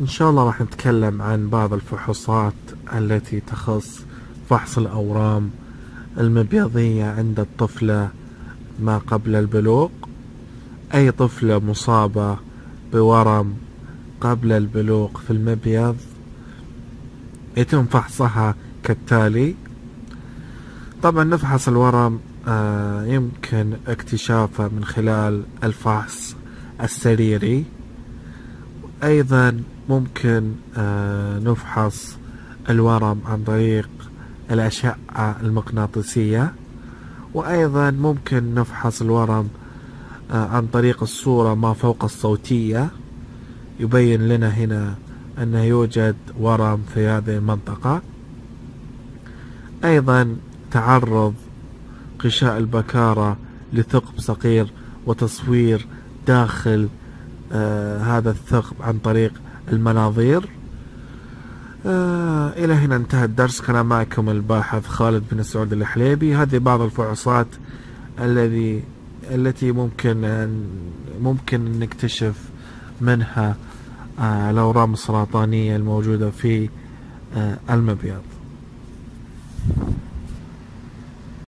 إن شاء الله راح نتكلم عن بعض الفحوصات التي تخص فحص الأورام المبيضية عند الطفلة ما قبل البلوغ. أي طفلة مصابة بورم قبل البلوغ في المبيض يتم فحصها كالتالي. طبعا نفحص الورم آه، يمكن اكتشافه من خلال الفحص السريري. أيضا ممكن آه، نفحص الورم عن طريق الأشعة المغناطيسية وأيضا ممكن نفحص الورم آه، عن طريق الصورة ما فوق الصوتية. يبين لنا هنا أنه يوجد ورم في هذه المنطقة. أيضا تعرض غشاء البكارة لثقب صغير وتصوير داخل هذا الثقب عن طريق المناظير. آه إلى هنا انتهى الدرس. كان معكم الباحث خالد بن سعود الحليبي. هذه بعض الفحوصات الذي التي ممكن أن ممكن نكتشف منها آه الأورام السرطانية الموجودة في آه المبيض.